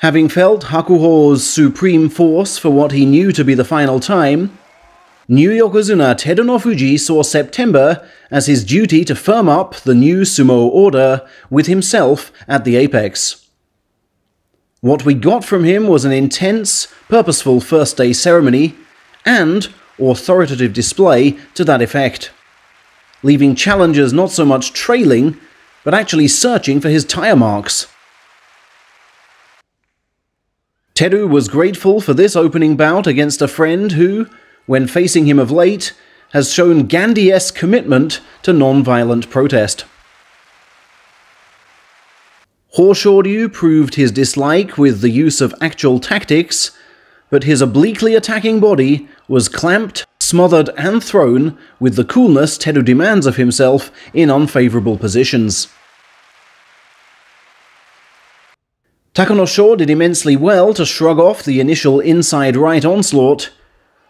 Having felt Hakuho's supreme force for what he knew to be the final time, new Yokozuna Terunofuji saw September as his duty to firm up the new sumo order with himself at the apex. What we got from him was an intense, purposeful first day ceremony and authoritative display to that effect, leaving challengers not so much trailing, but actually searching for his tire marks. Teru was grateful for this opening bout against a friend who, when facing him of late, has shown Gandhi-esque commitment to non-violent protest. Hoshoryu proved his dislike with the use of actual tactics, but his obliquely attacking body was clamped, smothered, and thrown with the coolness Teru demands of himself in unfavourable positions. Takanosho did immensely well to shrug off the initial inside right onslaught,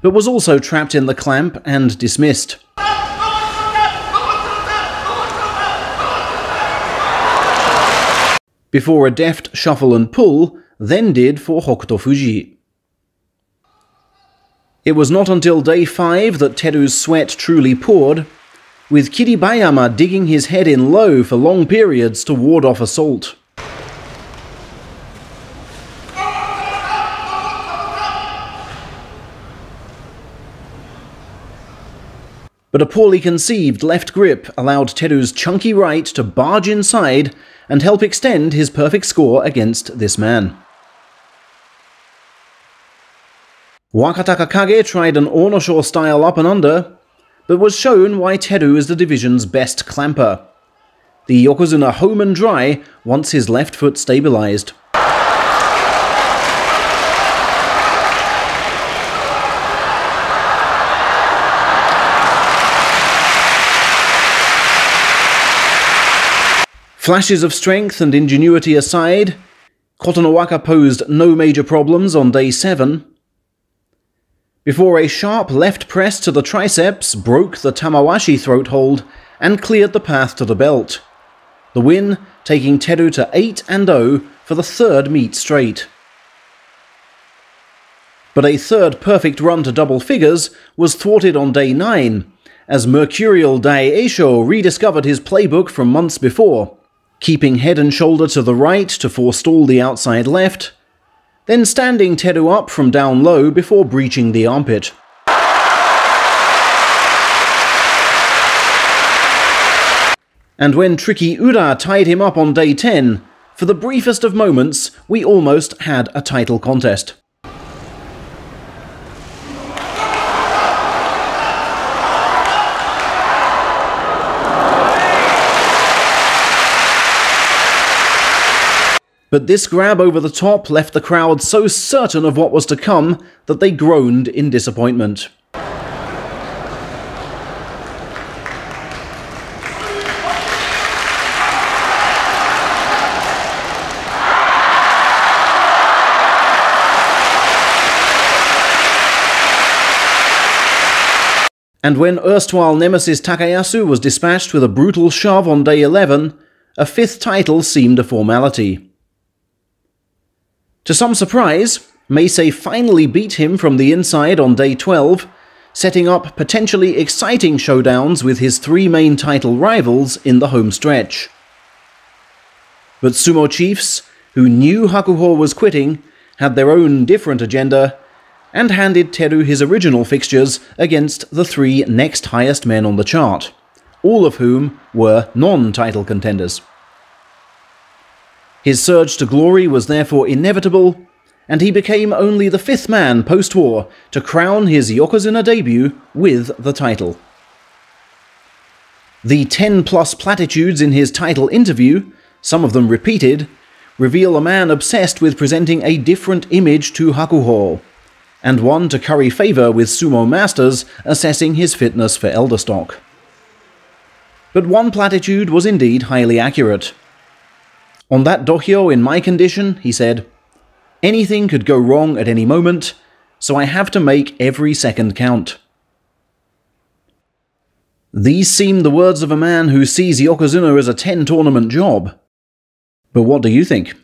but was also trapped in the clamp and dismissed. Before a deft shuffle and pull then did for Hokutofuji. It was not until day 5 that Teru's sweat truly poured, with Kiribayama digging his head in low for long periods to ward off assault. But a poorly conceived left grip allowed Teru's chunky right to barge inside and help extend his perfect score against this man. Wakatakakage tried an Onosho style up and under, but was shown why Teru is the division's best clamper. The Yokozuna home and dry once his left foot stabilized. Flashes of strength and ingenuity aside, Kotonowaka posed no major problems on day 7. Before a sharp left press to the triceps broke the Tamawashi throat hold and cleared the path to the belt. The win taking Teru to 8 and 0 for the third meet straight. But a third perfect run to double figures was thwarted on day 9, as Mercurial Daieisho rediscovered his playbook from months before keeping head and shoulder to the right to forestall the outside left, then standing Teru up from down low before breaching the armpit. And when Tricky Ura tied him up on day 10, for the briefest of moments, we almost had a title contest. But this grab over the top left the crowd so certain of what was to come that they groaned in disappointment. And when erstwhile nemesis Takayasu was dispatched with a brutal shove on day 11, a fifth title seemed a formality. To some surprise, Meisei finally beat him from the inside on day 12, setting up potentially exciting showdowns with his three main title rivals in the home stretch. But Sumo Chiefs, who knew Hakuho was quitting, had their own different agenda, and handed Teru his original fixtures against the three next highest men on the chart, all of whom were non-title contenders. His surge to glory was therefore inevitable, and he became only the fifth man post war to crown his Yokozuna debut with the title. The 10 plus platitudes in his title interview, some of them repeated, reveal a man obsessed with presenting a different image to Hakuho, and one to curry favour with sumo masters assessing his fitness for elder stock. But one platitude was indeed highly accurate. On that dohyo in my condition, he said, anything could go wrong at any moment, so I have to make every second count. These seem the words of a man who sees Yokozuna as a 10 tournament job. But what do you think?